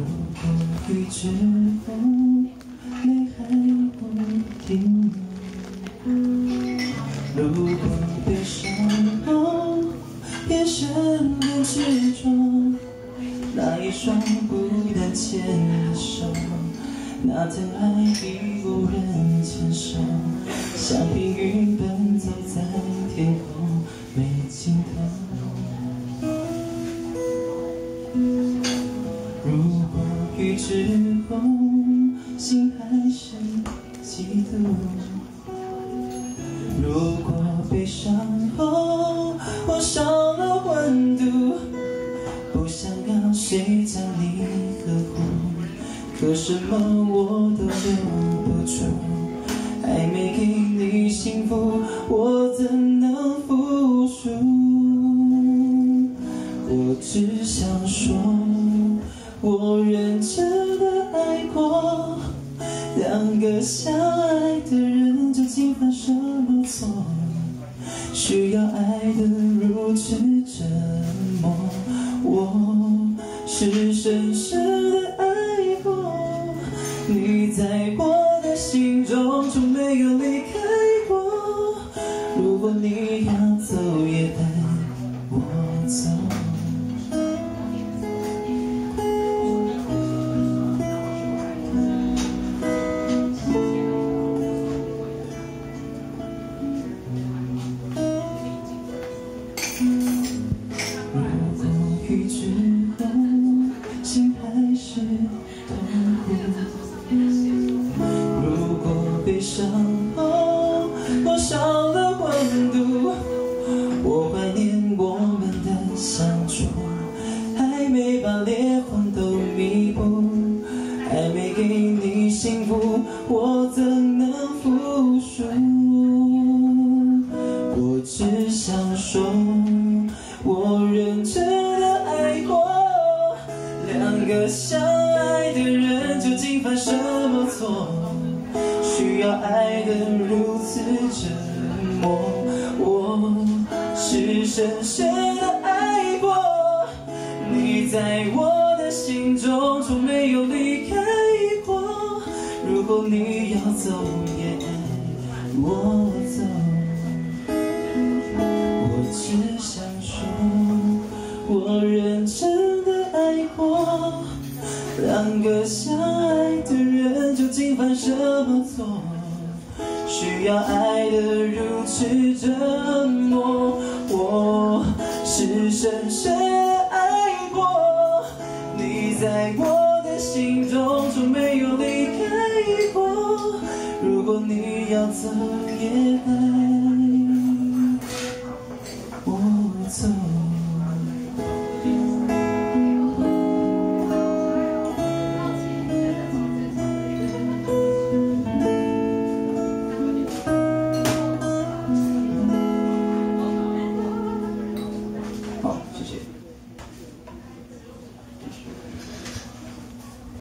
如果雨之后，泪还不停。如果悲伤后变成了执着，那一双不敢牵的手，那疼爱比无人牵手，像平云雨之后，心还是嫉妒。如果悲伤后我少了温度，不想要谁将你呵护，可什么我都留不住，还没给你幸福，我怎能服输？我只想说，两个相爱的人究竟犯什么错？需要爱的如此折磨。我是深深的爱过，你在我的心中从没有离开悲伤后，我少了温度，我怀念我们的相处，还没把裂缝都弥补，还没给你幸福，我怎能服输？我只想说，我认真的爱过。两个相需要爱得如此折磨。我是深深的爱过，你在我的心中从没有离开过。如果你要走，也爱我走。我只想说，我认真的爱过。两个相犯什么错？需要爱的如此折磨。我是深深爱过，你在我的心中从没有离开过。如果你要走，